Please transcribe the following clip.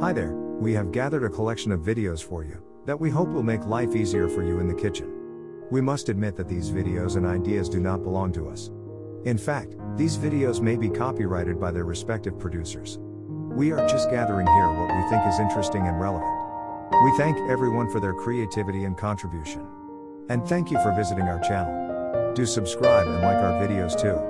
Hi there, we have gathered a collection of videos for you that we hope will make life easier for you in the kitchen. We must admit that these videos and ideas do not belong to us. In fact, these videos may be copyrighted by their respective producers. We are just gathering here what we think is interesting and relevant. We thank everyone for their creativity and contribution. And thank you for visiting our channel. Do subscribe and like our videos too.